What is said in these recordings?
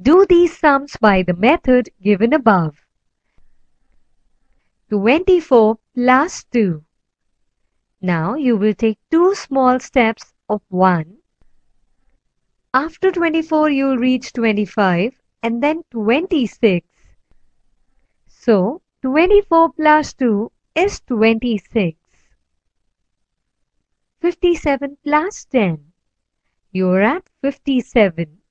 Do these sums by the method given above. 24 plus 2. Now you will take two small steps of 1. After 24 you will reach 25 and then 26. So 24 plus 2 is 26. 57 plus 10. You are at 57.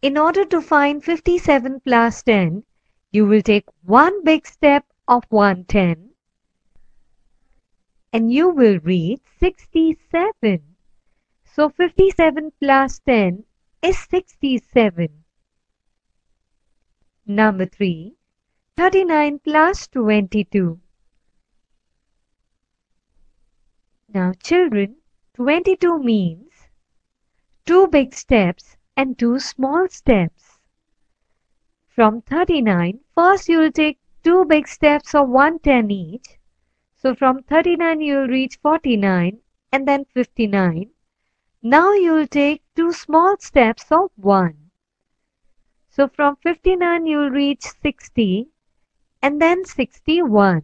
In order to find 57 plus 10, you will take one big step of 110 and you will reach 67. So 57 plus 10 is 67. Number 3. 39 plus 22. Now children, 22 means two big steps and two small steps. From 39, first you will take two big steps of 110 each. So from 39 you will reach 49 and then 59. Now you will take two small steps of 1. So from 59 you will reach 60 and then 61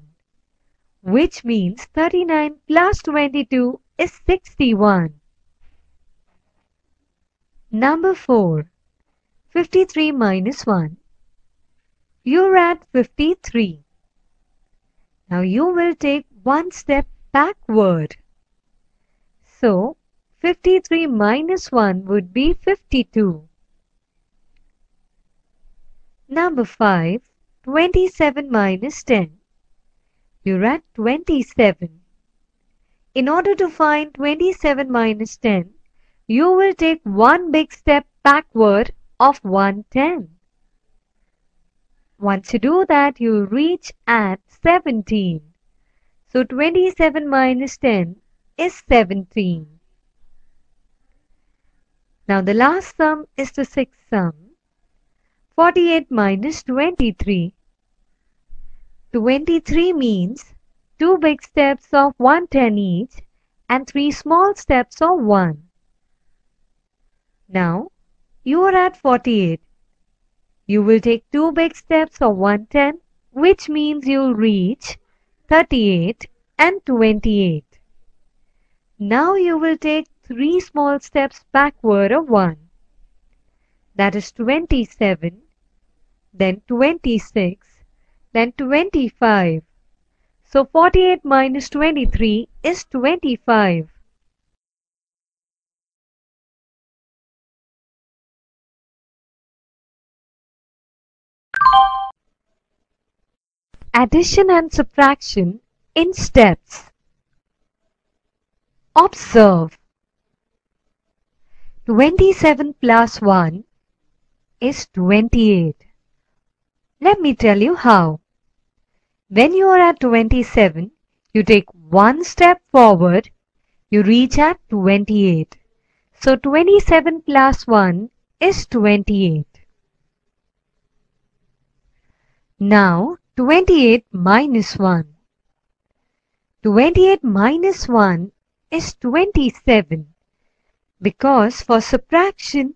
which means 39 plus 22 is 61. Number 4. 53 minus 1. You're at 53. Now you will take one step backward. So 53 minus 1 would be 52. Number 5. 27 minus 10. You're at 27. In order to find 27 minus 10, you will take one big step backward of 110. Once you do that, you reach at 17. So 27 minus 10 is 17. Now the last sum is the sixth sum. 48 minus 23. 23 means two big steps of 110 each and three small steps of 1. Now, you are at 48. You will take two big steps of 110 which means you'll reach 38 and 28. Now you will take three small steps backward of 1. That is 27, then 26, then 25. So 48 minus 23 is 25. Addition and subtraction in steps. Observe. 27 plus 1 is 28. Let me tell you how. When you are at 27, you take one step forward, you reach at 28. So 27 plus 1 is 28. Now 28 minus 1. 28 minus 1 is 27 because for subtraction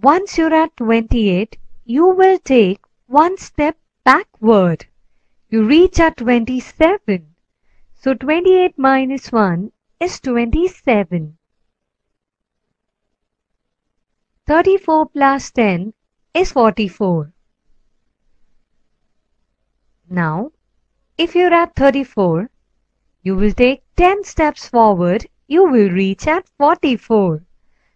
once you're at 28 you will take one step backward you reach at 27. So 28 minus 1 is 27. 34 plus 10 is 44. Now, if you're at 34, you will take 10 steps forward, you will reach at 44.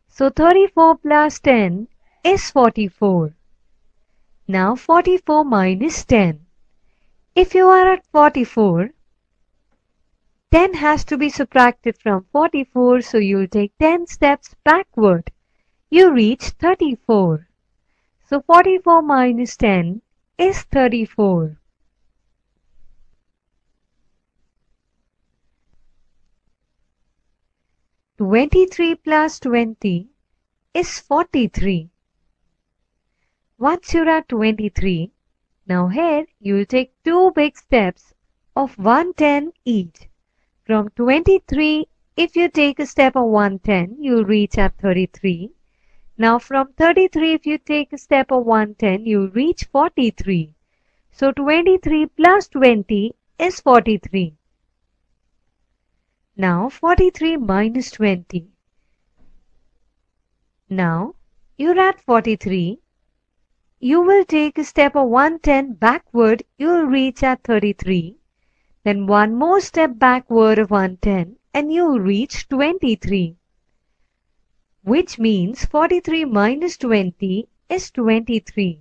So 34 plus 10 is 44. Now 44 minus 10. If you are at 44, 10 has to be subtracted from 44 so you'll take 10 steps backward. You reach 34. So 44 minus 10 is 34. Twenty-three plus twenty is forty-three. Once you're at twenty-three, now here you will take two big steps of 110 each. From 23, if you take a step of 110, you will reach at 33. Now from 33 if you take a step of 110 you reach 43. So 23 plus 20 is 43. Now 43 minus 20. Now you're at 43. You will take a step of 110 backward, you'll reach at 33. Then one more step backward of 110 and you'll reach 23. Which means 43 minus 20 is 23.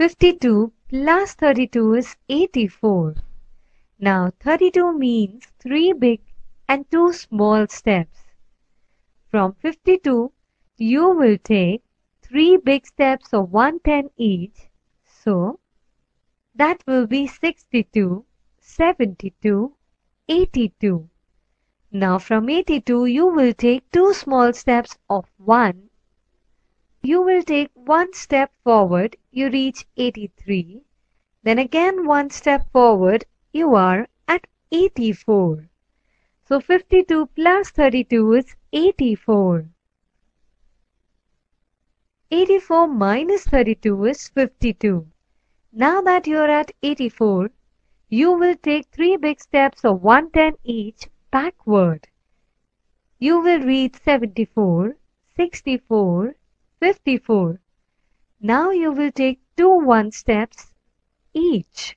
Fifty-two plus thirty-two is eighty-four. Now thirty-two means three big and two small steps. From fifty-two, you will take three big steps of 110 each. So, that will be 62, 72, 82. Now from 82, you will take two small steps of 1 you will take one step forward, you reach 83. Then again one step forward, you are at 84. So 52 plus 32 is 84. 84 minus 32 is 52. Now that you are at 84, you will take three big steps of 110 each backward. You will reach 74, 64, 54. Now you will take two one steps each.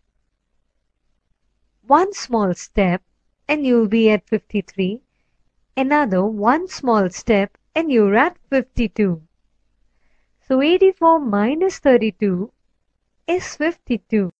One small step and you'll be at 53. Another one small step and you're at 52. So 84 minus 32 is 52.